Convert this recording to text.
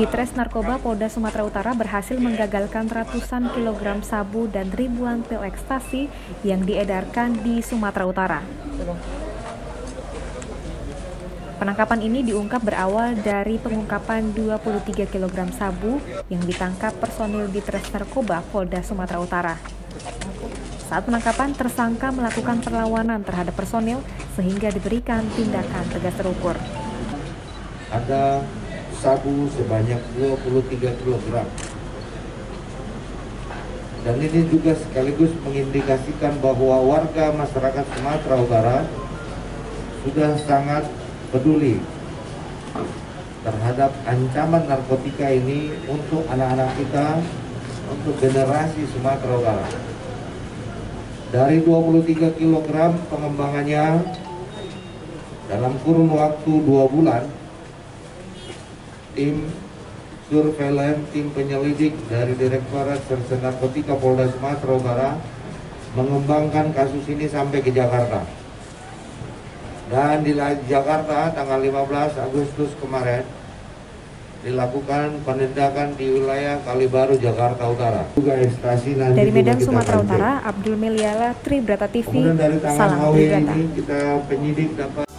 Di Tres Narkoba Polda Sumatera Utara berhasil menggagalkan ratusan kilogram sabu dan ribuan pil ekstasi yang diedarkan di Sumatera Utara. Penangkapan ini diungkap berawal dari pengungkapan 23 kg sabu yang ditangkap personil di Tres Narkoba Polda Sumatera Utara. Saat penangkapan, tersangka melakukan perlawanan terhadap personil sehingga diberikan tindakan tegas terukur. Ada sabu sebanyak 23 kg. Dan ini juga sekaligus mengindikasikan bahwa warga masyarakat Sumatera Utara sudah sangat peduli terhadap ancaman narkotika ini untuk anak-anak kita, untuk generasi Sumatera Utara dari 23 kg pengembangannya dalam kurun waktu dua bulan tim surveillance tim penyelidik dari Direktorat Reserse Narkotika Polda Sumatera Utara mengembangkan kasus ini sampai ke Jakarta dan di Jakarta tanggal 15 Agustus kemarin dilakukan penindakan di wilayah Kalibaru, Jakarta Utara. Juga ekstasi nanti Dari Medan, Sumatera Utara, Abdul Meliala, Tribrata TV, Kemudian dari tangan Salam Tribrata. ini kita penyidik dapat